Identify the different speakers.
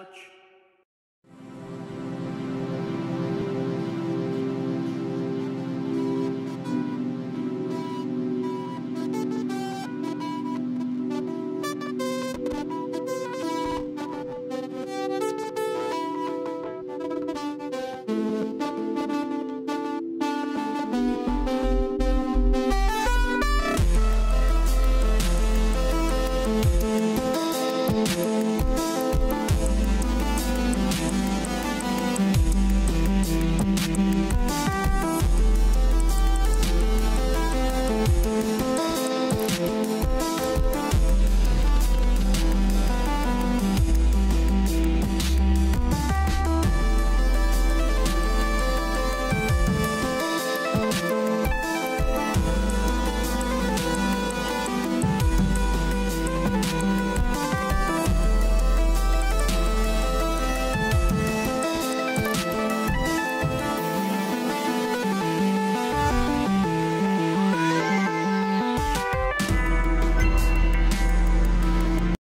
Speaker 1: couch